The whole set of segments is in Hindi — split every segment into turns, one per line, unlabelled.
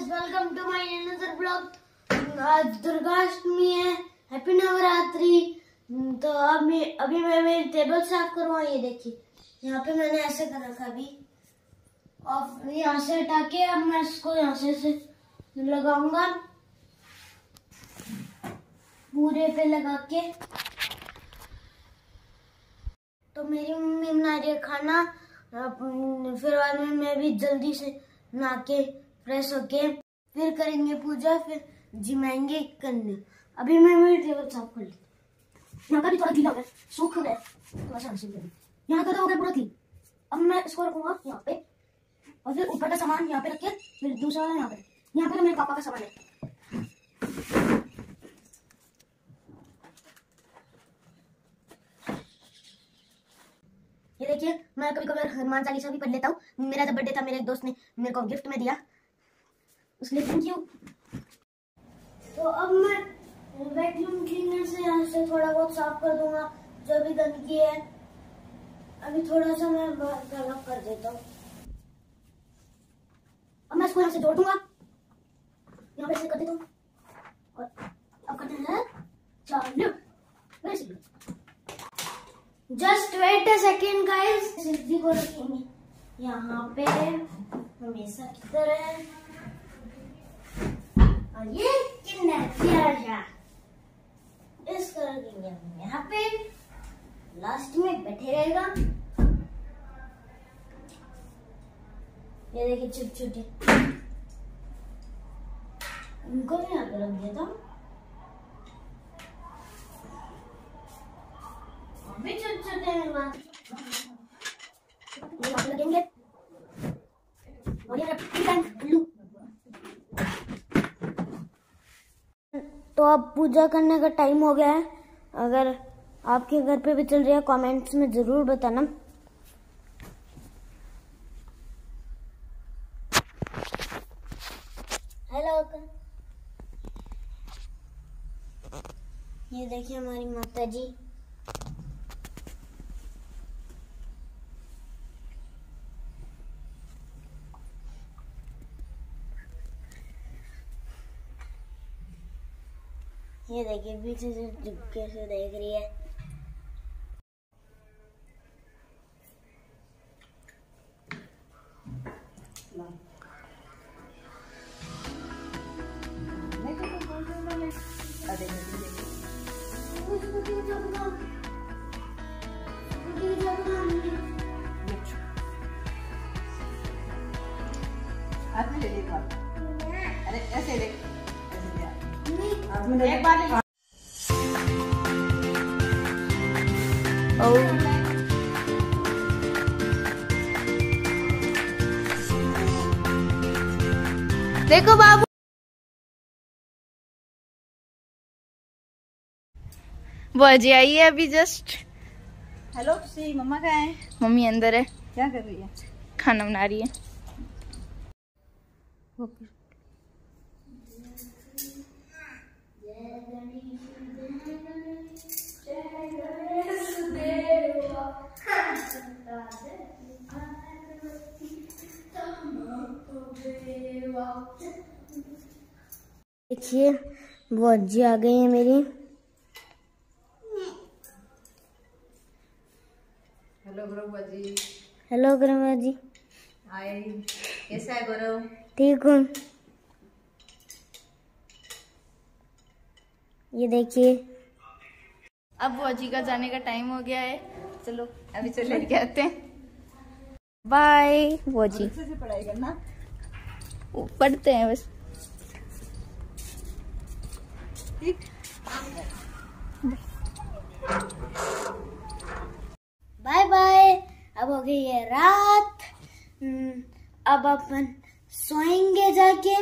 Guys welcome to my another blog आज दुर्गाष्टमी है. हैप्पी नवरात्रि. तो अब मैं अभी मैं मेरी टेबल साफ़ करवाऊँ ये देखिए. यहाँ पे मैंने ऐसे कर रखा अभी. और यहाँ से हटा के अब मैं इसको यहाँ से, से लगाऊँगा. पूरे पे लगा के. तो मेरी मम्मी बना रही है खाना. फिर बाद में मैं भी जल्दी से नहा के फ्रेश होके फिर करेंगे पूजा, फिर जिमाएँगे करने अभी मैं मेरी टेबल साफ़ कर ली। यहाँ का भी थोड़ा गीला हो सूख गया। थोड़ा सा यहाँ का तो हो गया पूरा क्लीन। अब मैं इसको रखूँगा यहाँ पे। और फिर ऊपर का सामान यहाँ पे रख के फिर दूसरा वाला यहाँ पे यहाँ पे तो मेरे पापा का सामान है। ये देखिए, मैं कभी कभी हनुमान चालीसा भी पढ़ लेता हूँ। मेरा जब बर्थडे था, मेरे एक दोस्त ने मेरे को गिफ्ट में दिया। उसके थैंक यू तो अब मैं वैक्यूम क्लीनर से यहाँ से थोड़ा बहुत साफ़ कर दूँगा, जो भी गंदगी है। अभी थोड़ा सा मैं अलग कर देता हूँ। अब मैं इसको यहाँ से जोड़ दूँगा। यहाँ पे से कर देता हूँ। और अब करते हैं चालू। Just wait a second guys सिद्धि को रखेंगे। यहाँ पे हमेशा की तरह। और ये इसको हम यहाँ पे लास्ट में बैठे रहेगा। ये देखिए छोटे छोटे इनको भी यहाँ पे रख दिया था लगेंगे और ये तो अब पूजा करने का टाइम हो गया है। अगर आपके घर पे भी चल रही है कमेंट्स में ज़रूर बताना। हेलो ये देखिए हमारी माता जी ये देखिए पीछे से चुपके से देख रही है।
अरे ऐसे ले एक बार
देखो बाबू। वो अजय आई है अभी जस्ट
हेलो सी मम्मा कहाँ है?
मम्मी अंदर है।
क्या कर रही है?
खाना बना रही है।
देखिए वो आ गई है मेरी।
हेलो जी
हेलो जी
हाय कैसा है
ठीक हूँ। ये देखिए।
अब वो अजी का जाने का टाइम हो गया है। चलो अभी चले आते हैं। बाय वो जी।
से पढ़ाई करना।
पढ़ते हैं बस।
बाय बाय अब हो गई है रात। हम्म, अब अपन सोएँगे जाके।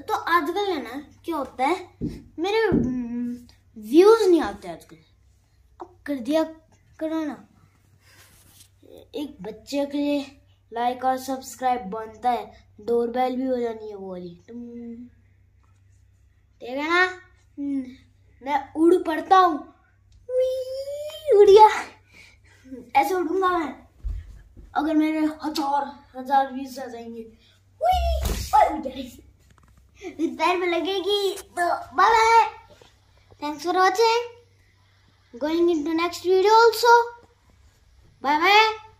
तो आजकल है ना क्या होता है? मेरे व्यूज़ नहीं आते आजकल। अब कर दिया करो ना एक बच्चे के लिए लाइक और सब्सक्राइब बनता है। डोर बेल भी हो जानी है वो वाली। ठीक है ना? हम्म, मैं उड़ पड़ता हूँ। उड़ गया ऐसे उड़ूँगा मैं। अगर मेरे हज़ार हज़ार व्यूज़ आ जाएँगे। पैर में लगेगी तो bye bye thanks for watching going into next video also. Bye bye.